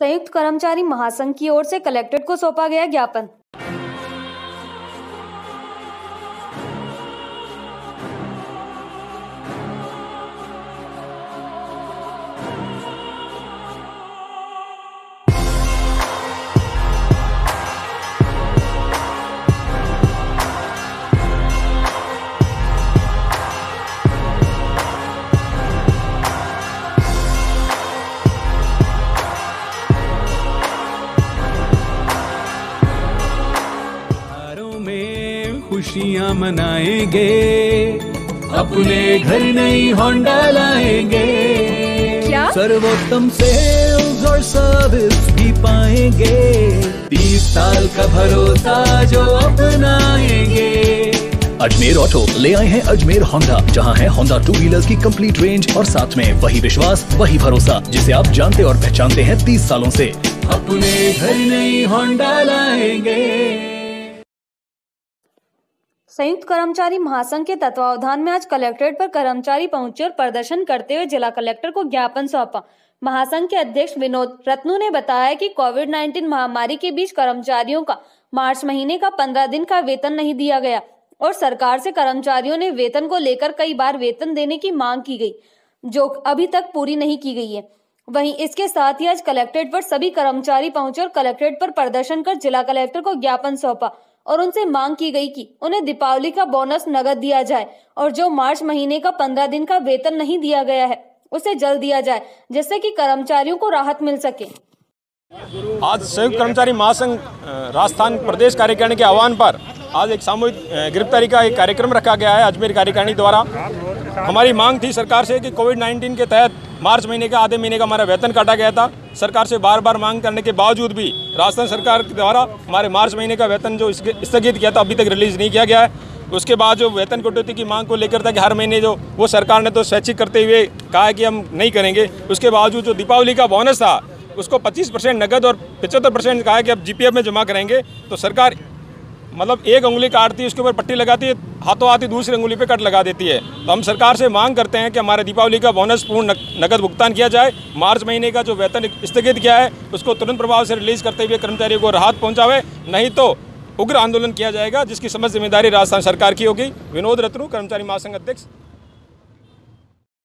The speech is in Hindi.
संयुक्त कर्मचारी महासंघ की ओर से कलेक्ट्रेट को सौंपा गया ज्ञापन। खुशियाँ मनाएँगे अपने घर नई होंडा लाएँगे। क्या? सर्वोत्तम सेल्स और सर्विस भी पाएँगे। तीस साल का भरोसा जो अपनाएँगे। अजमेर ऑटो ले आए हैं अजमेर होंडा जहाँ है होंडा टू व्हीलर्स की कंप्लीट रेंज और साथ में वही विश्वास वही भरोसा जिसे आप जानते और पहचानते हैं तीस सालों से। अपने घर नई होंडा लाएँगे। संयुक्त कर्मचारी महासंघ के तत्वावधान में आज कलेक्ट्रेट पर कर्मचारी पहुँचे और प्रदर्शन करते हुए जिला कलेक्टर को ज्ञापन सौंपा। महासंघ के अध्यक्ष विनोद रत्नू ने बताया कि कोविड 19 महामारी के बीच कर्मचारियों का मार्च महीने का पंद्रह दिन का वेतन नहीं दिया गया और सरकार से कर्मचारियों ने वेतन को लेकर कई बार वेतन देने की मांग की गई, जो अभी तक पूरी नहीं की गई है। वहीं इसके साथ ही आज कलेक्ट्रेट पर सभी कर्मचारी पहुँचे और कलेक्ट्रेट पर प्रदर्शन कर जिला कलेक्टर को ज्ञापन सौंपा। और उनसे मांग की गई कि उन्हें दीपावली का बोनस नगद दिया जाए और जो मार्च महीने का पंद्रह दिन का वेतन नहीं दिया गया है, उसे जल्द दिया जाए, जिससे कि कर्मचारियों को राहत मिल सके। आज संयुक्त कर्मचारी महासंघ राजस्थान प्रदेश कार्यकारिणी के आह्वान पर आज एक सामूहिक गिरफ्तारी का एक कार्यक्रम रखा गया है अजमेर कार्यकारिणी द्वारा। हमारी मांग थी सरकार से कि कोविड 19 के तहत मार्च महीने का आधे महीने का हमारा वेतन काटा गया था। सरकार से बार बार मांग करने के बावजूद भी राजस्थान सरकार के द्वारा हमारे मार्च महीने का वेतन जो स्थगित किया था, अभी तक रिलीज़ नहीं किया गया है। उसके बाद जो वेतन कटौती की मांग को लेकर था कि हर महीने जो वो सरकार ने तो स्वैच्छिक करते हुए कहा कि हम नहीं करेंगे। उसके बावजूद जो दीपावली का बोनस था, उसको 25 परसेंट नकद और 75 परसेंट कहा कि अब जीपीएफ में जमा करेंगे। तो सरकार मतलब एक उंगली काटती है, उसके ऊपर पट्टी लगाती है, हाथों हाथ दूसरी उंगली पे कट लगा देती है। तो हम सरकार से मांग करते हैं कि हमारे दीपावली का बोनस पूर्ण नकद भुगतान किया जाए। मार्च महीने का जो वेतन स्थगित किया है, उसको तुरंत प्रभाव से रिलीज़ करते हुए कर्मचारियों को राहत पहुँचावे, नहीं तो उग्र आंदोलन किया जाएगा, जिसकी समस्त ज़िम्मेदारी राजस्थान सरकार की होगी। विनोद रत्नू, कर्मचारी महासंघ अध्यक्ष।